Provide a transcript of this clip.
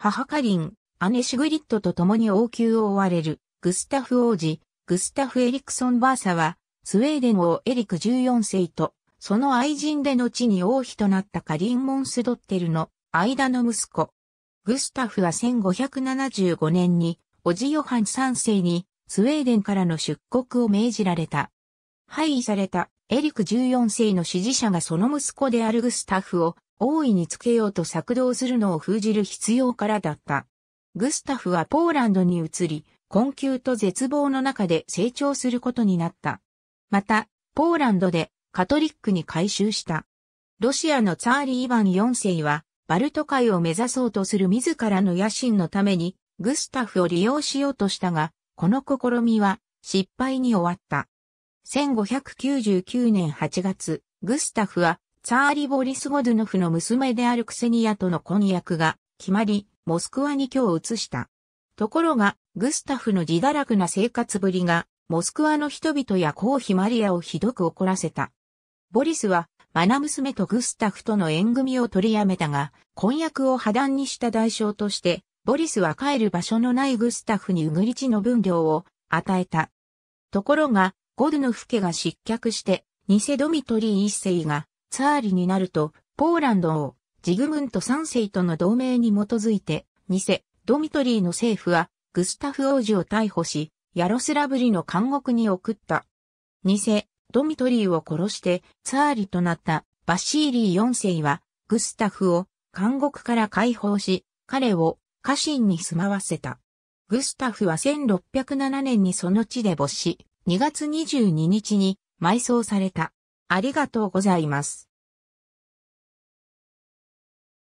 母カリン、姉シグリッドと共に王宮を追われる、グスタフ王子、グスタフ・エリクソン・バーサは、スウェーデン王エリク14世と、その愛人で後に王妃となったカリン・モンスドッテルの間の息子。グスタフは1575年に、おじヨハン3世に、スウェーデンからの出国を命じられた。廃位されたエリク14世の支持者がその息子であるグスタフを大いにつけようと策動するのを封じる必要からだった。グスタフはポーランドに移り、困窮と絶望の中で成長することになった。また、ポーランドでカトリックに改宗した。ロシアのツァーリー・イヴァン4世は、バルト海を目指そうとする自らの野心のために、グスタフを利用しようとしたが、この試みは失敗に終わった。1599年8月、グスタフは、ツァーリー・ボリス・ゴドゥノフの娘であるクセニアとの婚約が決まり、モスクワに居を移した。ところが、グスタフの自堕落な生活ぶりが、モスクワの人々や皇妃マリアをひどく怒らせた。ボリスは、マナ娘とグスタフとの縁組を取りやめたが、婚約を破談にした代償として、ボリスは帰る場所のないグスタフにウグリチの分量を与えた。ところが、ゴルノフ家が失脚して、ニセドミトリー一世がツァーリになると、ポーランドをジグムント三世との同盟に基づいて、ニセドミトリーの政府はグスタフ王子を逮捕し、ヤロスラブリの監獄に送った。ニセドミトリーを殺してツァーリとなったバシーリー四世はグスタフを監獄から解放し、彼を家臣に住まわせた。グスタフは1607年にその地で没し、2月22日に埋葬された。ありがとうございます。